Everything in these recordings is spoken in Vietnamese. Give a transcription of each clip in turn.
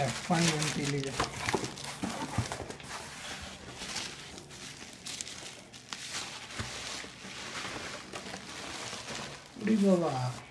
left one intelligent. Udi baba.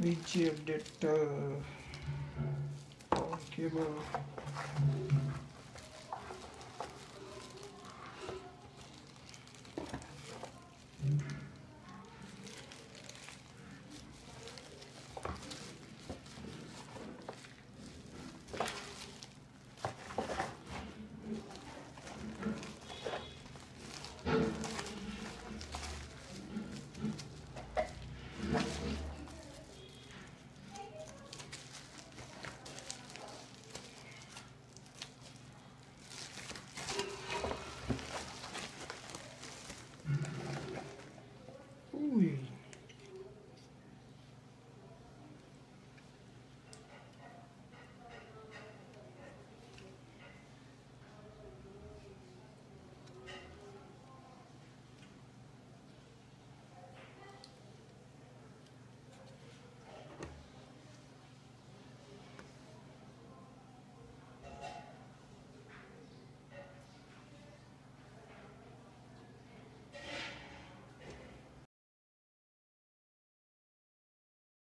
VG update uh, cable